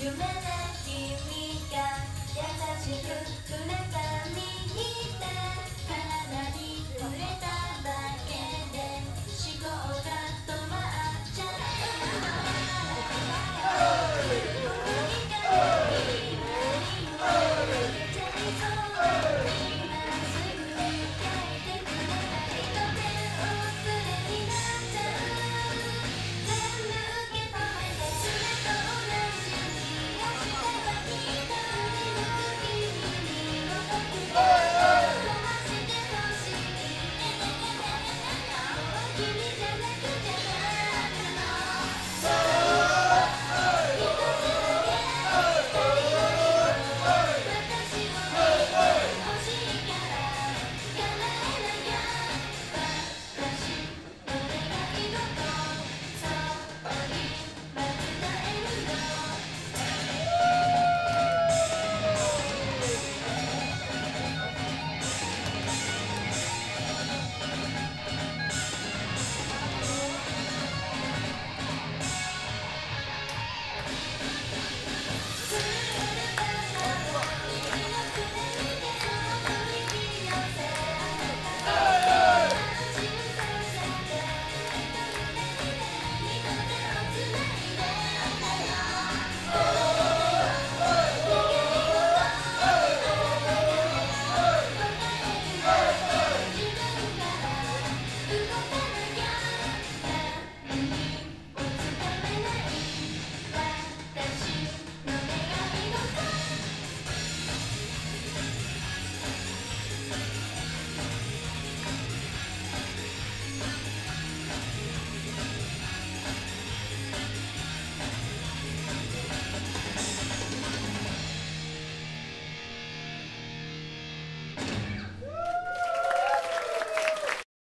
夢で君が優しく